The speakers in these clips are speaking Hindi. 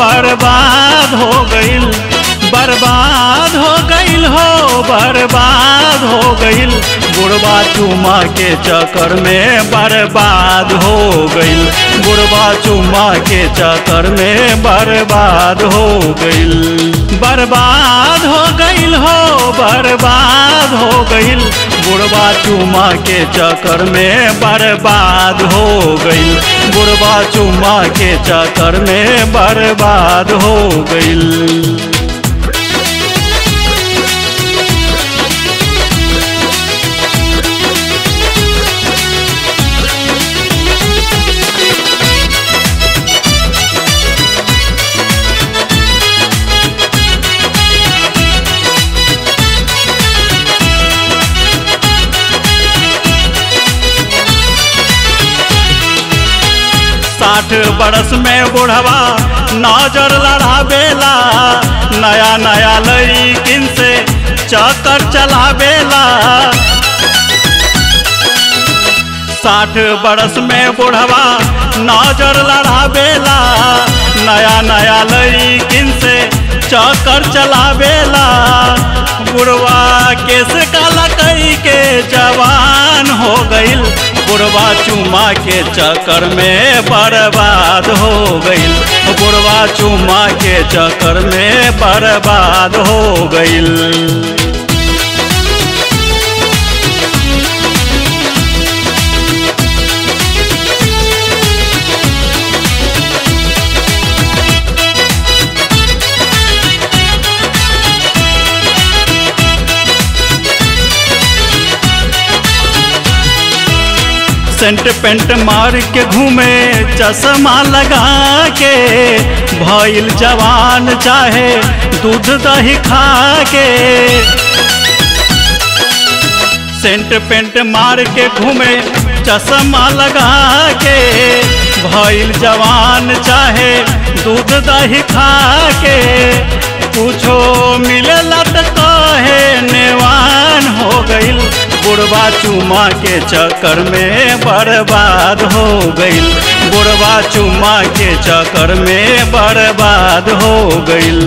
बर्बाद हो गईल बर्बाद हो गईल हो, बर्बाद हो गईल बुढ़वा चुमा के चक्कर में बर्बाद हो गईल बुढ़वा चुमा के चक्कर में बर्बाद हो गईल बर्बाद हो गईल हो, बर्बाद हो गईल बुढ़वा चुमा के चक्कर में बर्बाद हो गईल बुढ़वा चुमा के चक्कर में बर्बाद हो गईल साठ बरस में बुढ़वा, नज़र लड़ावेला नया नया लड़किन से चक्कर चलावेला साठ बरस में बुढ़वा, नज़र लड़ावेला नया नया लड़किन से चक्कर चलावेला। बुढ़वा केस काला कई के जवान हो गई बुढ़वा चुमा के चक्कर में बर्बाद हो गई बुढ़वा चुमा के चक्कर में बर्बाद हो गईल सेंट पेंट मार के घूमे, चश्मा लगा के भइल जवान चाहे, दूध दही खा के। सेंट पेंट मार के घूमे, चश्मा लगा के भइल जवान चाहे, दूध दही खा के। कुछो मिलेला त कहे, नेवान हो गई बुढ़वा चुमा के चक्कर में बर्बाद हो गई बुढ़वा चुमा के चक्कर में बर्बाद हो गईल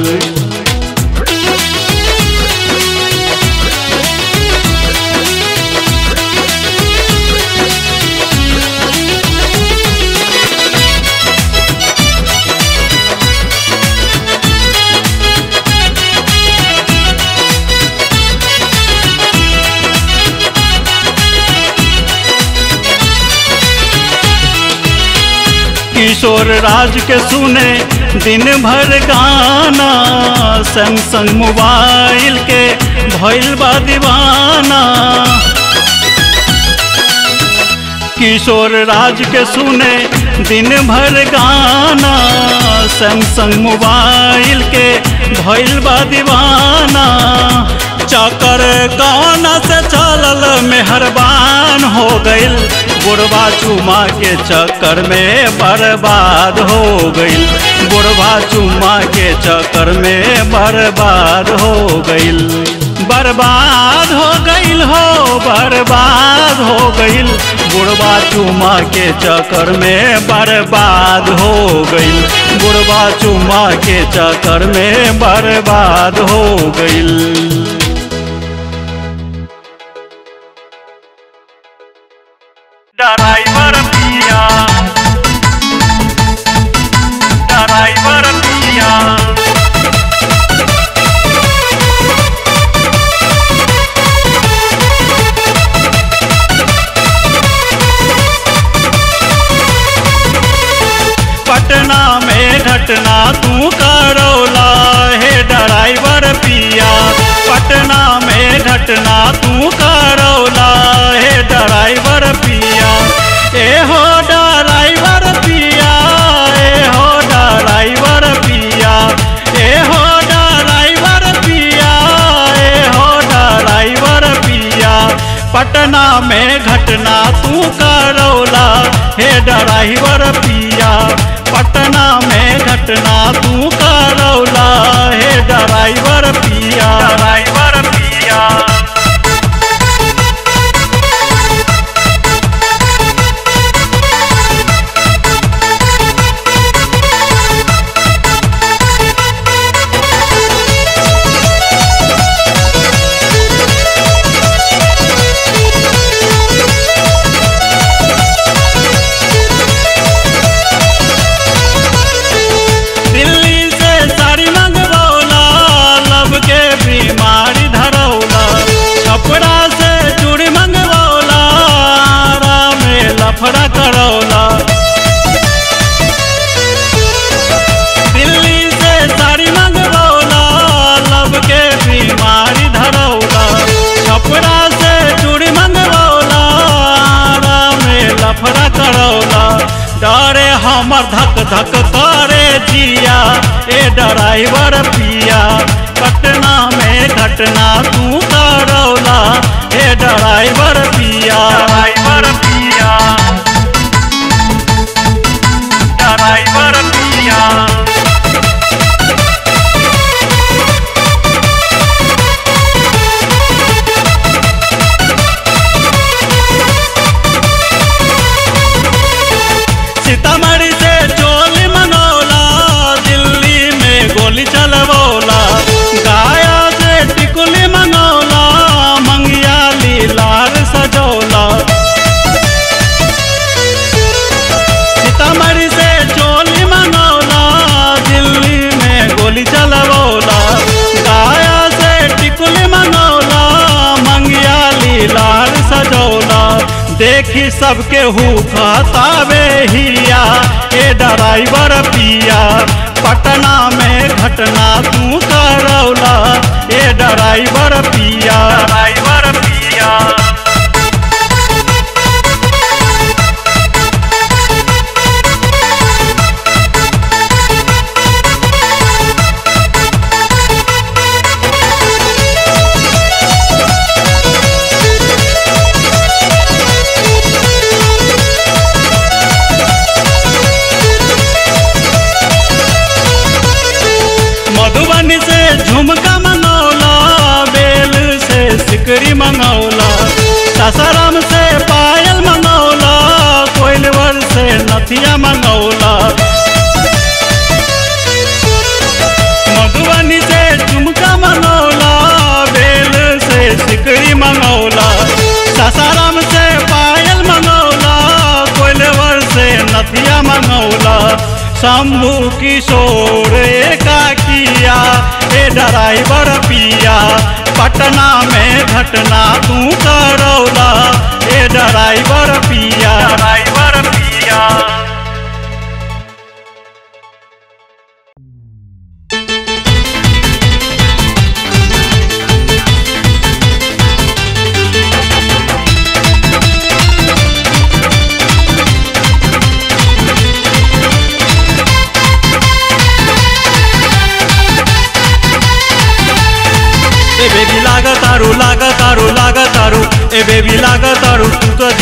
किशोर राज के सुने दिन भर गाना, सैमसंग मोबाइल के भइल बा दीवाना। किशोर राज के सुने दिन भर गाना, सैमसंग मोबाइल के भइल बा दीवाना। चक्कर कौन से चलल मेहरबान हो गईल बुढ़वा चुमा के चक्कर में बर्बाद हो गई। बुढ़वा चुमा के चक्कर में बर्बाद हो गई। बर्बाद हो गई हो, बर्बाद हो गई। बुढ़वा चुमा के चक्कर में बर्बाद हो गई। बुढ़वा चुमा के चक्कर में बर्बाद हो गईल में घटना तू करौला हे ड्राइवर पिया। पटना में घटना, तू करौला हे ड्राइवर पिया। ए हो ड्राइवर पिया ए हो ड्राइवर पिया। ए हो ड्राइवर पिया ए हो ड्राइवर पिया। पटना में घटना, तू करौला हे ड्राइवर पिया। पटना में घटना तू करौला हे ड्राइवर पिया ड्राइवर पिया हमर धक धक करे जिया, ए ड्राइवर पिया। पटना में घटना तू करौला, ए ड्राइवर पिया। ड्राइवर पिया। ड्राइवर पिया। सबके हु खतावे हिया ए ड्राइवर पिया। पटना में घटना तू करौला ए ड्राइवर पिया। ड्राइवर मधुबनी से झुमका मंगौला बेल से सिकरी मंगौला सासाराम से पायल मंगौला कोइलवर से नथिया मंगौला मधुबनी से झुमका से सिकरी मंगौला सासाराम शंभू किशोर का किया, ए ड्राइवर पिया। पटना में घटना तू करौला, ए ड्राइवर पिया। ड्राइवर पिया।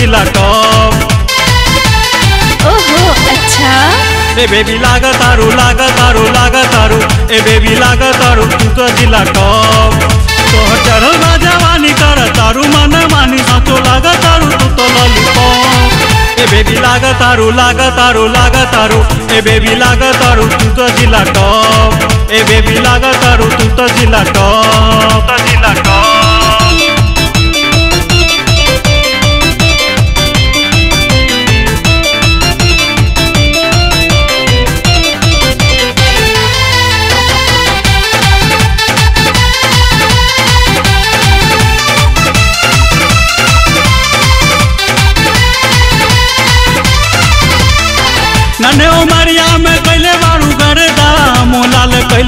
जिला टॉप। ओहो अच्छा। ए बेबी लागतारू लागतारू लागतारू ए बेबी लागतारू तू तो जिला टॉप। तोहर चढ़ल बा जवानी कर तारू मन मानी साचो लागतारू तू तो लॉलीपॉप ए बेबी लागतारू लागतारू लागतारू ए बेबी लागतारू तू तो जिला टॉप। ए बेबी लागतारू तू तो जिला टॉप तो जिला टॉप।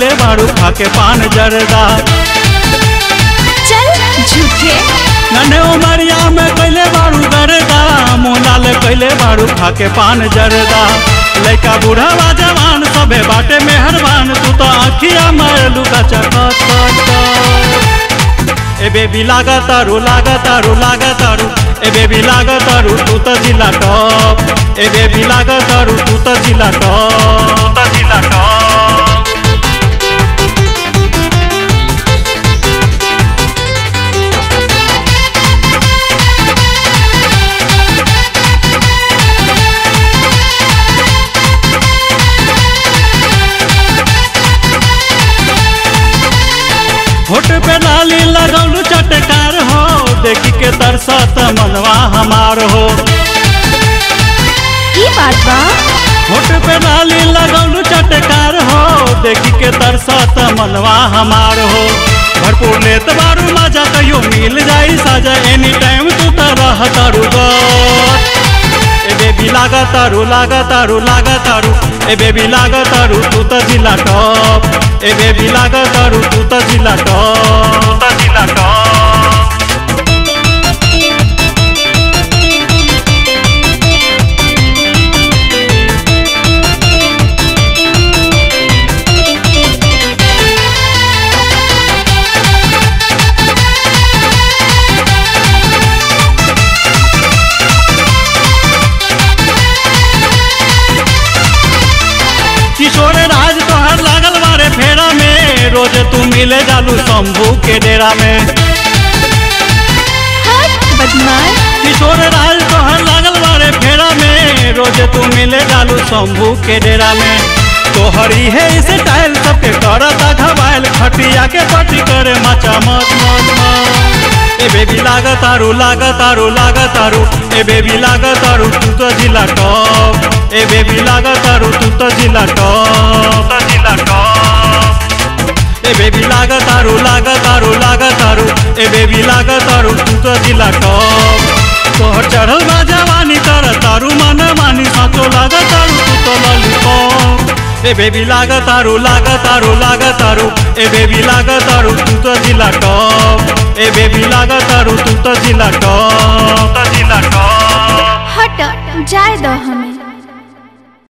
कैले बारू खाके पान जरदा चल झूठे नन्हे उमरिया में कैले बारू गरदा मोलाल कैले बारू खाके पान जरदा लड़का बूढ़ा जवान सबे बाटे मेहरबान। तू तो आखिया मारलू का चकत ए बेबी लागतारू लागतारू लागतारू। ए बेबी लागतारू तू तो जिला टॉप। ए बेबी लागतारू तू तो जिला टॉप तू तो जिला टॉप। लाली लगौलू चटकार हो देखी के तरसत मनवा हमार हो। ई बात बा? होठ पे लाली लगौलू चटकार हो देखी के तरसत मनवा हमार हो। भरपूर लेत बारू मज़ा कहियो मिल जाई साजा एनी टाइम तू तो रह तारू ए बेबी लागतारू लागतारू लागतारू ए बेबी लागतारू तू तो जिला टॉप ए बेबी लागतारू तू तो जिला टॉप तू तो जिला टॉप तू मिले जालू शंभू के डेरा में। किशोर राज तोहर लागल बारे फेरा में। रोज तू मिले जालू शंभू के डेरा में। तोहरी है इसे टाइल सबके करता घबाइल खटिया के पटी करे मचा मच मच मच ए बेबी लागतारू लागतारू लागतारू ए बेबी लागतारू तू तो जिला टॉप। ए बेबी लागतारू तू तो जिला टॉप। तो जिला टॉप। ए बेबी लागतारू लागतारू लागतारू ए बेबी लागतारू तू तो जिला टॉप तोहर चढ़ल बा जवानी कर तारू मन मानी साचो लागतारू तू तो लॉलीपॉप ए बेबी लागतारू लागतारू लागतारू ए बेबी लागतारू तू तो जिला टॉप ए बेबी लागतारू तू तो जिला टॉप तो जिला टॉप हट जाए दो हमें